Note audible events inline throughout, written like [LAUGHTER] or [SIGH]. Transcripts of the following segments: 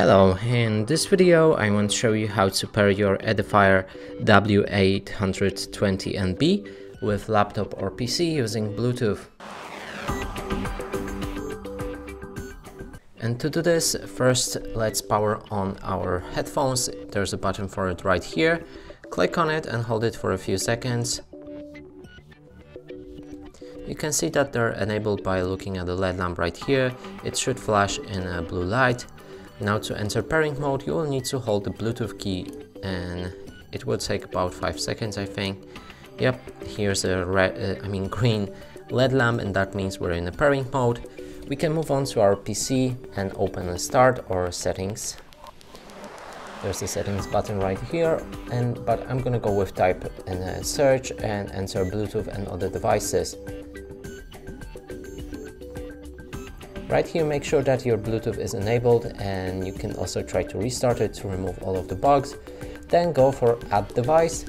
Hello, in this video I want to show you how to pair your Edifier W820NB with laptop or PC using Bluetooth. And to do this, first let's power on our headphones. There's a button for it right here. Click on it and hold it for a few seconds. You can see that they're enabled by looking at the LED lamp right here. It should flash in a blue light now to enter pairing mode you will need to hold the Bluetooth key and it will take about 5 seconds I think. Yep, here's a red, uh, I mean [LAUGHS] green LED lamp and that means we're in a pairing mode. We can move on to our PC and open a start or settings. There's the settings button right here and but I'm gonna go with type and a search and enter Bluetooth and other devices. Right here, make sure that your Bluetooth is enabled and you can also try to restart it to remove all of the bugs. Then go for add device,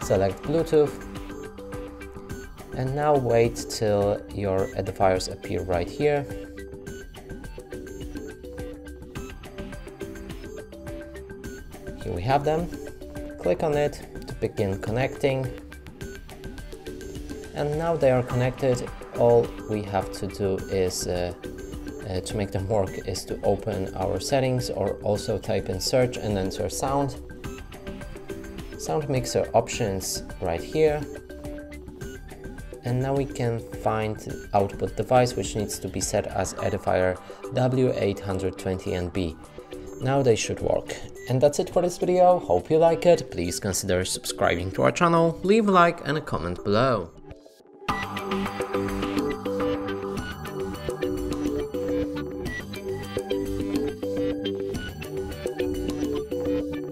select Bluetooth, and now wait till your edifiers appear right here. Here we have them. Click on it to begin connecting. And now they are connected all we have to do is uh, uh, to make them work is to open our settings or also type in search and enter sound. Sound mixer options right here. And now we can find output device which needs to be set as edifier W820NB now they should work. And that's it for this video. Hope you like it. Please consider subscribing to our channel. Leave a like and a comment below